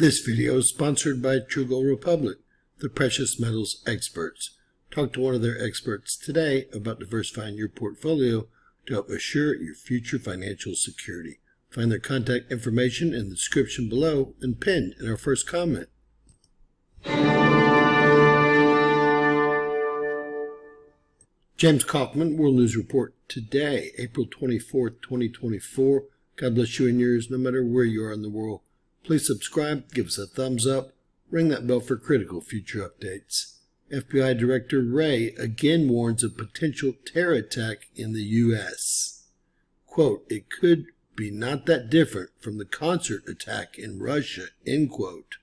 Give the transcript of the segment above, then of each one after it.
This video is sponsored by True Gold Republic, the precious metals experts. Talk to one of their experts today about diversifying your portfolio to help assure your future financial security. Find their contact information in the description below and pinned in our first comment. James Kaufman, World News Report today, April 24th, 2024. God bless you and yours, no matter where you are in the world. Please subscribe, give us a thumbs up, ring that bell for critical future updates. FBI Director Wray again warns of potential terror attack in the U.S. Quote, it could be not that different from the concert attack in Russia, end quote.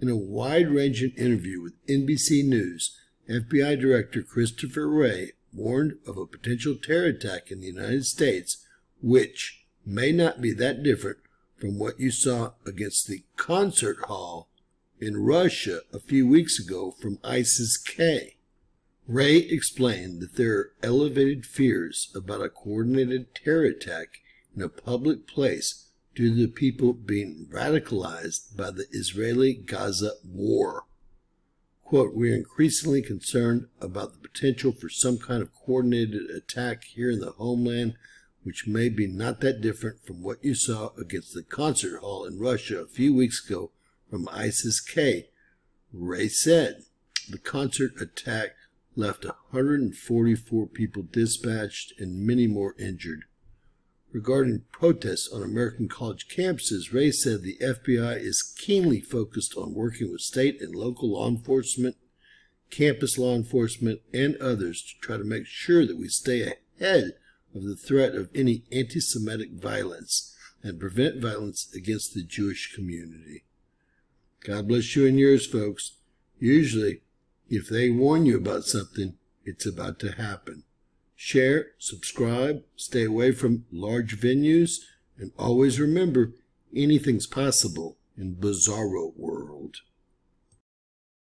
In a wide-ranging interview with NBC News, FBI Director Christopher Wray warned of a potential terror attack in the United States, which may not be that different from what you saw against the concert hall in Russia a few weeks ago from ISIS K. Wray explained that there are elevated fears about a coordinated terror attack in a public place due to the people being radicalized by the Israeli Gaza war. Quote, we are increasingly concerned about the potential for some kind of coordinated attack here in the homeland which may be not that different from what you saw against the concert hall in Russia a few weeks ago from ISIS-K. Wray said the concert attack left 144 people dispatched and many more injured. Regarding protests on American college campuses, Wray said the FBI is keenly focused on working with state and local law enforcement, campus law enforcement, and others to try to make sure that we stay ahead of the threat of any anti Semitic violence and prevent violence against the Jewish community. God bless you and yours, folks. Usually, if they warn you about something, it's about to happen. Share, subscribe, stay away from large venues, and always remember anything's possible in Bizarro World.